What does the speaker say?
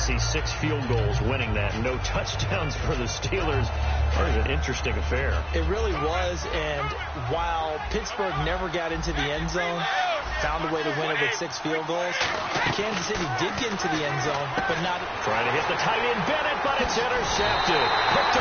see six field goals winning that. No touchdowns for the Steelers. It was an interesting affair. It really was, and while Pittsburgh never got into the end zone, found a way to win it with six field goals, Kansas City did get into the end zone, but not... Trying to hit the tight end Bennett, but it's intercepted. Picked.